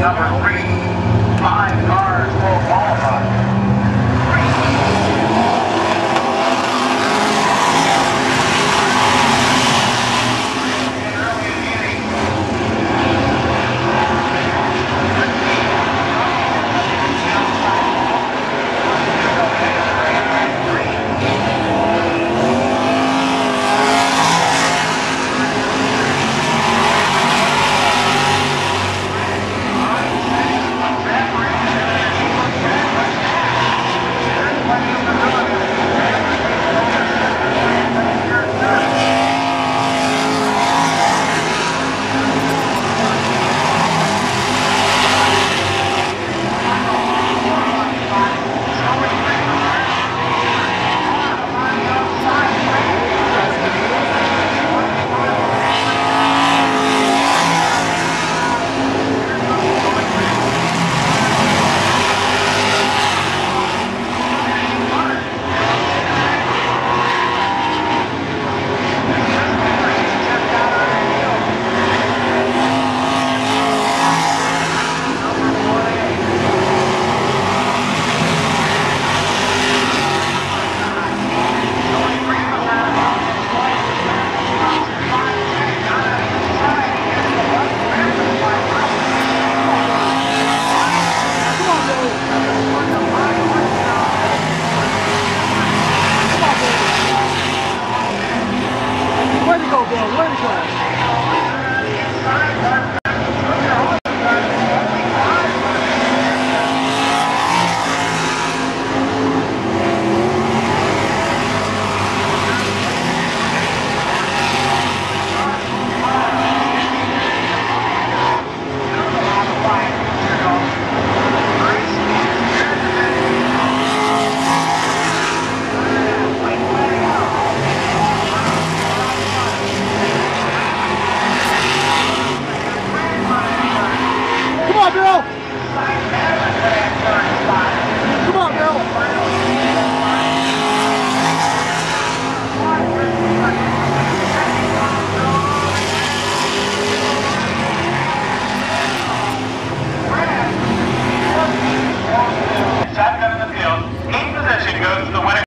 Number three